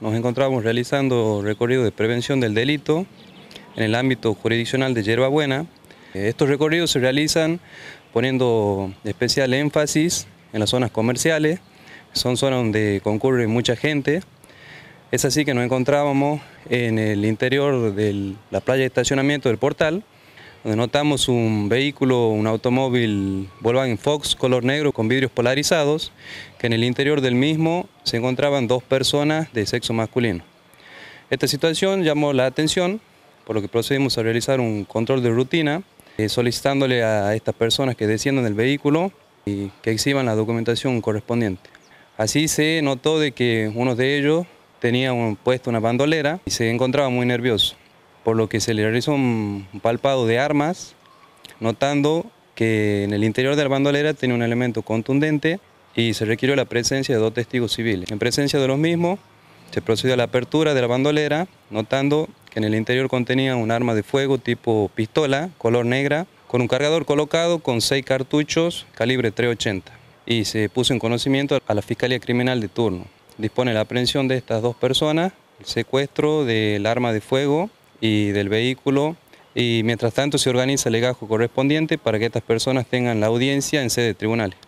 nos encontramos realizando recorrido de prevención del delito en el ámbito jurisdiccional de Yerbabuena. Estos recorridos se realizan poniendo especial énfasis en las zonas comerciales, son zonas donde concurre mucha gente. Es así que nos encontrábamos en el interior de la playa de estacionamiento del portal, donde notamos un vehículo, un automóvil Volkswagen Fox color negro con vidrios polarizados, que en el interior del mismo se encontraban dos personas de sexo masculino. Esta situación llamó la atención, por lo que procedimos a realizar un control de rutina, eh, solicitándole a estas personas que desciendan del vehículo y que exhiban la documentación correspondiente. Así se notó de que uno de ellos tenía puesto una bandolera y se encontraba muy nervioso por lo que se le realizó un palpado de armas, notando que en el interior de la bandolera tenía un elemento contundente y se requirió la presencia de dos testigos civiles. En presencia de los mismos, se procedió a la apertura de la bandolera, notando que en el interior contenía un arma de fuego tipo pistola, color negra, con un cargador colocado con seis cartuchos calibre 380 y se puso en conocimiento a la Fiscalía Criminal de turno. Dispone la aprehensión de estas dos personas, el secuestro del arma de fuego y del vehículo y mientras tanto se organiza el legajo correspondiente para que estas personas tengan la audiencia en sede de tribunales.